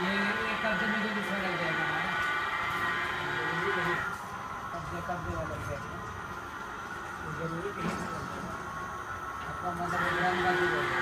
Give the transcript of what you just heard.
ये एक कब्जे में जो दूसरा लग जाएगा कब्जे कब्जे वाला लग जाएगा। ज़रूरी आपका मतलब